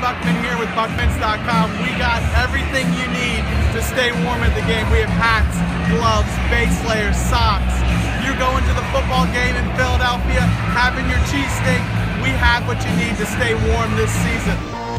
Buckman here with buckmans.com. We got everything you need to stay warm at the game. We have hats, gloves, base layers, socks. You're going to the football game in Philadelphia, having your cheesesteak. We have what you need to stay warm this season.